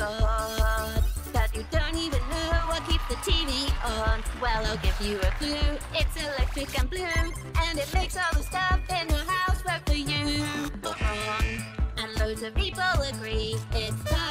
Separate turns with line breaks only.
god. that you don't even know what keeps the TV on. Well, I'll give you a clue. It's electric and blue, and it makes all the stuff in the house work for you. Um, and loads of people agree it's time